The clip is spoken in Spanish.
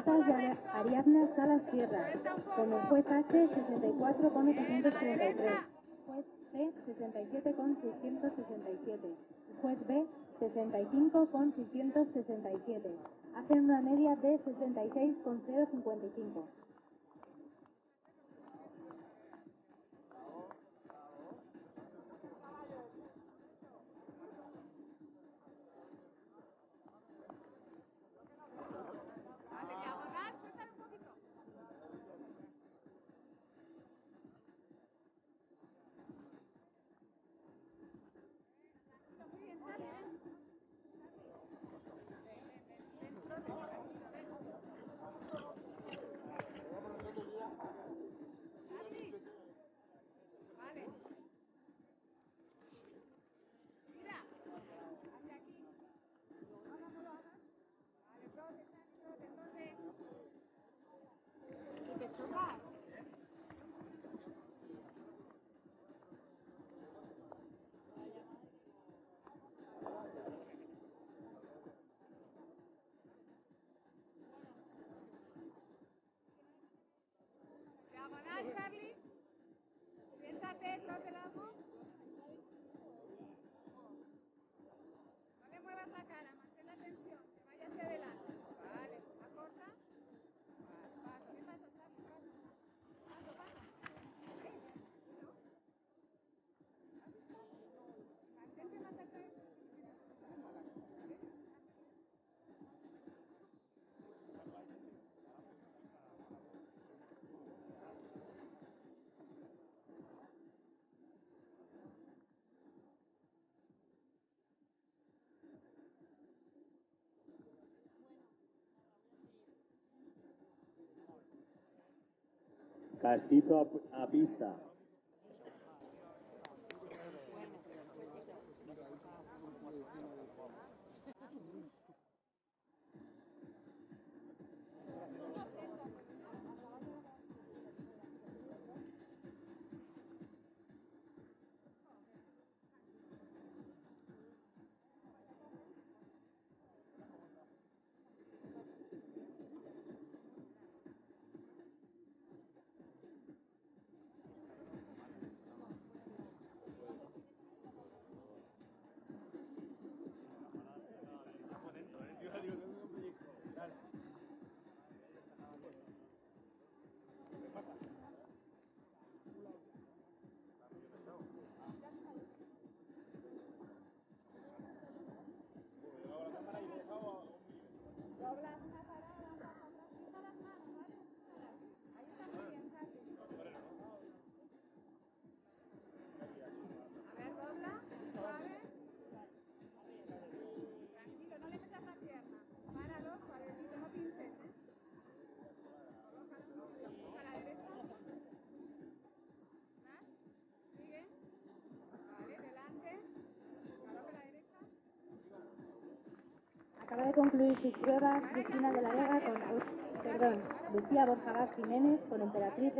visitas de Ariadna Salas Sierra, como juez H 64,533, juez C 67,667, juez B 65,667. Hacen una media de 66,055. Gracias. castizo a, a pista. hablar Acaba de concluir sus pruebas Cristina de la Vega con, perdón, Lucía Borja Jiménez con Emperatriz.